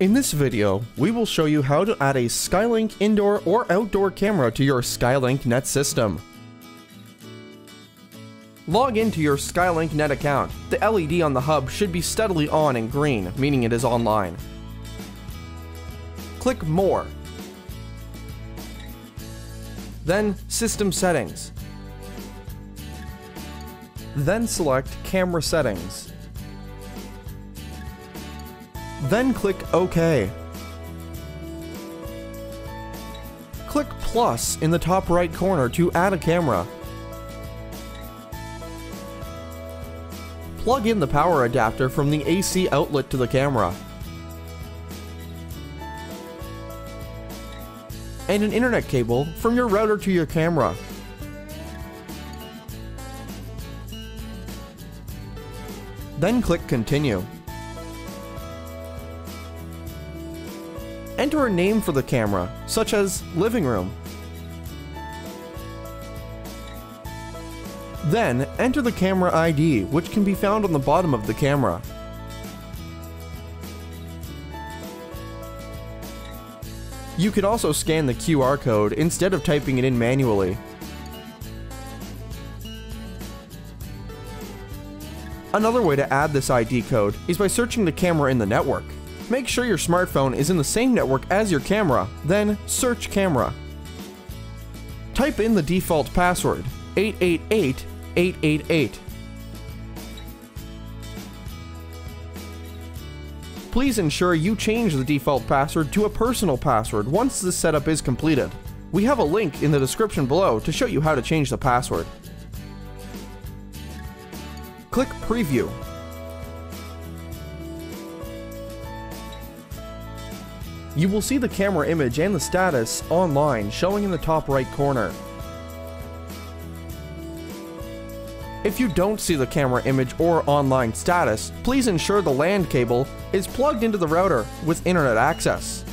In this video, we will show you how to add a Skylink indoor or outdoor camera to your Skylink Net system. Log into your Skylink Net account. The LED on the hub should be steadily on in green, meaning it is online. Click More. Then System Settings. Then select Camera Settings. Then click OK. Click plus in the top right corner to add a camera. Plug in the power adapter from the AC outlet to the camera. And an internet cable from your router to your camera. Then click continue. Enter a name for the camera, such as living room. Then, enter the camera ID, which can be found on the bottom of the camera. You can also scan the QR code instead of typing it in manually. Another way to add this ID code is by searching the camera in the network. Make sure your smartphone is in the same network as your camera, then search camera. Type in the default password, 888-888. Please ensure you change the default password to a personal password once the setup is completed. We have a link in the description below to show you how to change the password. Click Preview You will see the camera image and the status online showing in the top right corner. If you don't see the camera image or online status, please ensure the LAN cable is plugged into the router with internet access.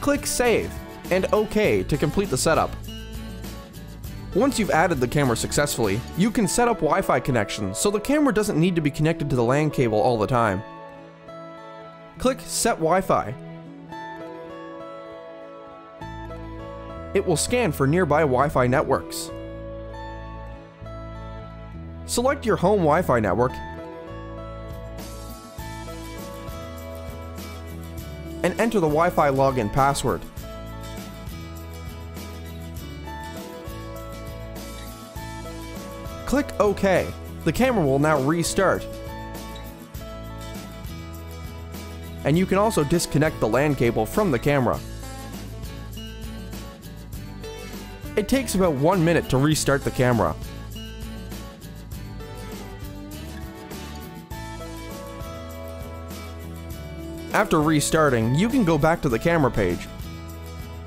Click Save and OK to complete the setup. Once you've added the camera successfully, you can set up Wi-Fi connection so the camera doesn't need to be connected to the LAN cable all the time. Click Set Wi-Fi it will scan for nearby Wi-Fi networks. Select your home Wi-Fi network and enter the Wi-Fi login password. Click OK. The camera will now restart. And you can also disconnect the LAN cable from the camera. It takes about one minute to restart the camera. After restarting, you can go back to the camera page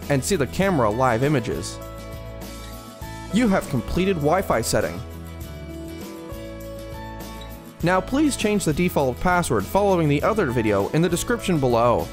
and see the camera live images. You have completed Wi-Fi setting. Now please change the default password following the other video in the description below.